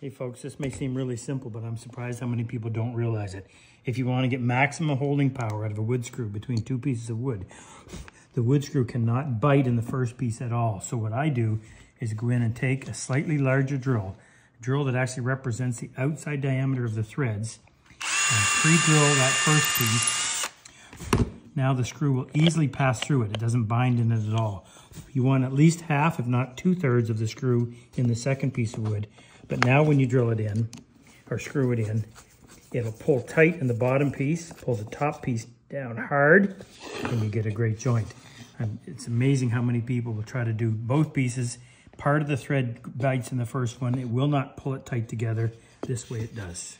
Hey folks, this may seem really simple, but I'm surprised how many people don't realize it. If you want to get maximum holding power out of a wood screw between two pieces of wood, the wood screw cannot bite in the first piece at all. So what I do is go in and take a slightly larger drill, a drill that actually represents the outside diameter of the threads, and pre-drill that first piece. Now the screw will easily pass through it. It doesn't bind in it at all. You want at least half, if not two thirds of the screw in the second piece of wood but now when you drill it in, or screw it in, it'll pull tight in the bottom piece, pull the top piece down hard, and you get a great joint. And it's amazing how many people will try to do both pieces. Part of the thread bites in the first one. It will not pull it tight together. This way it does.